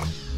you.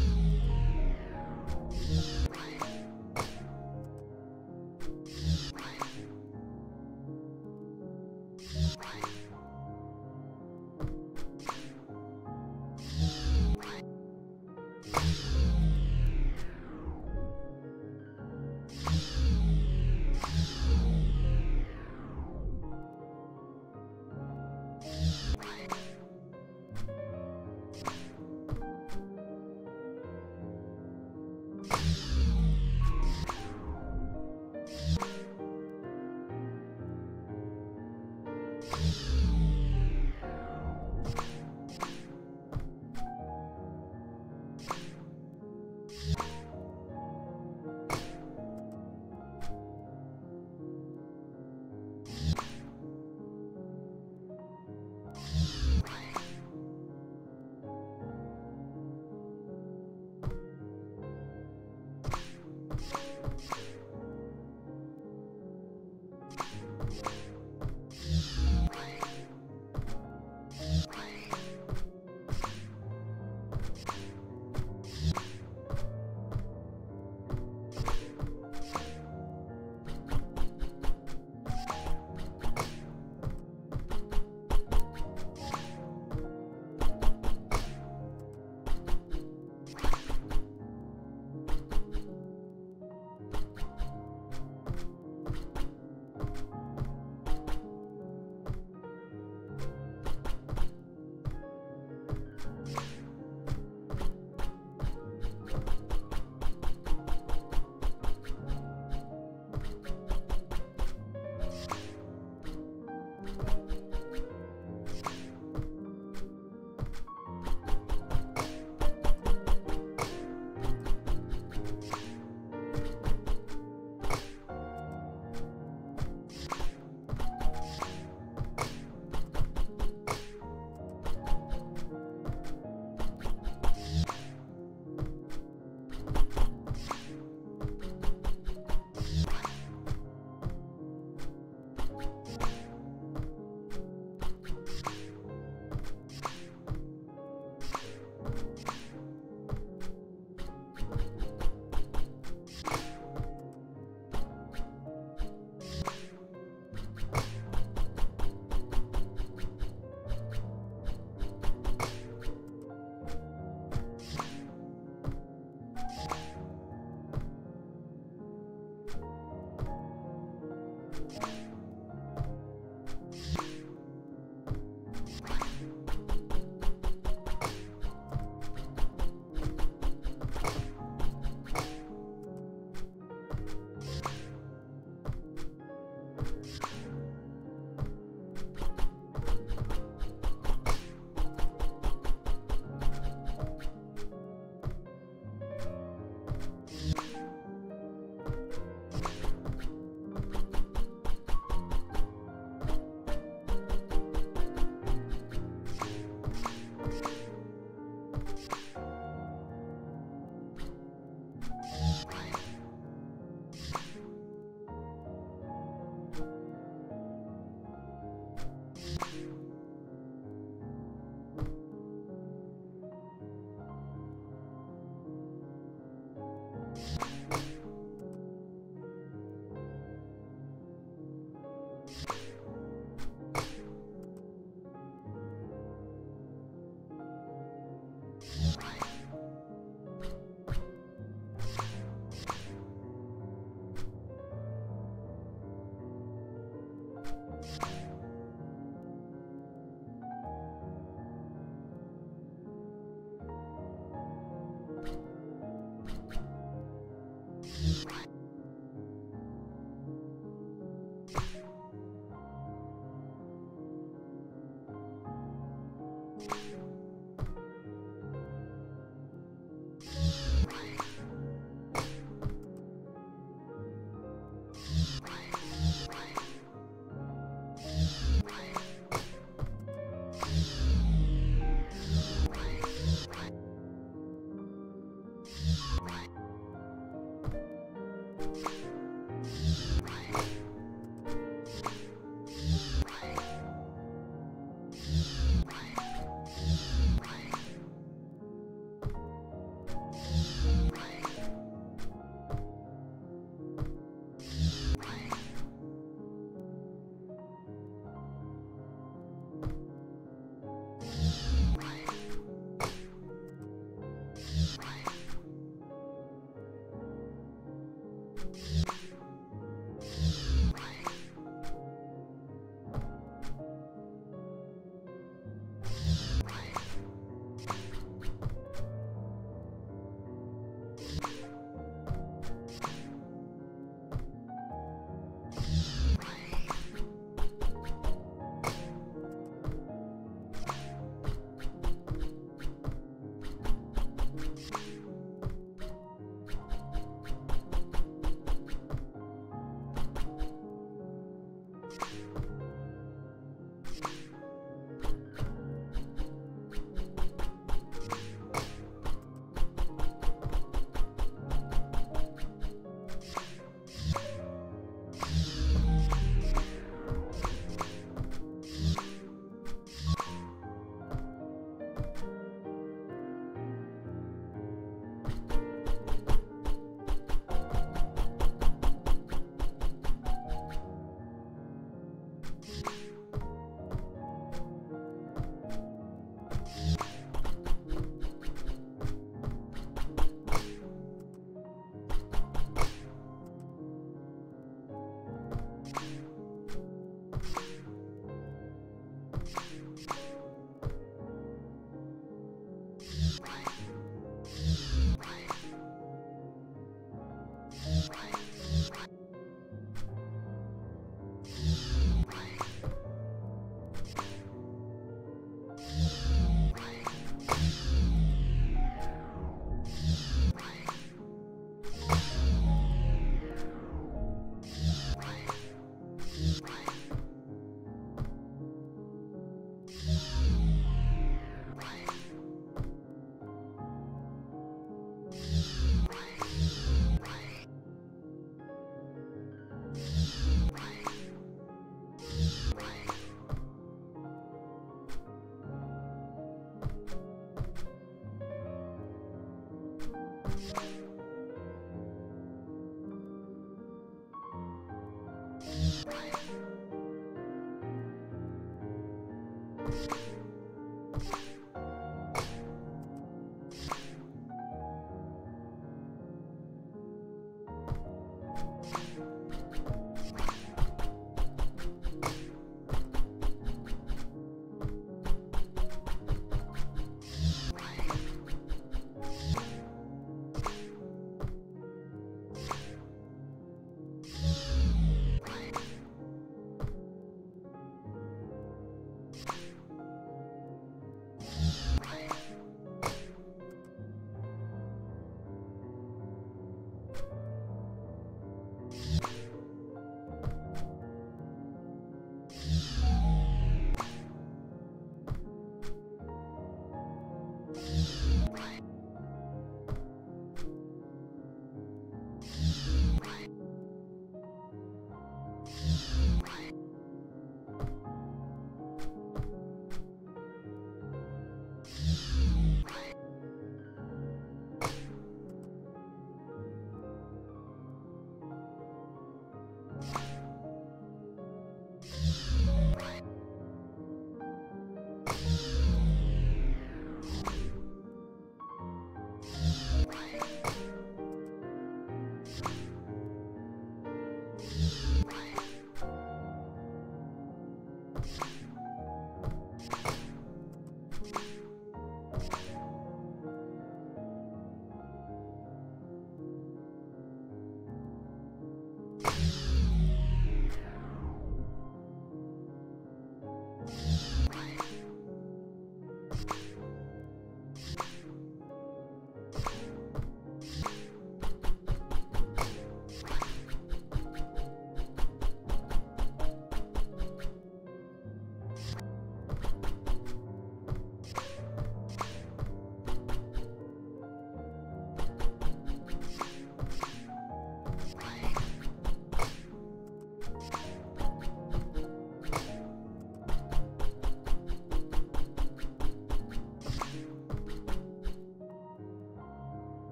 Bye.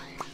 Right.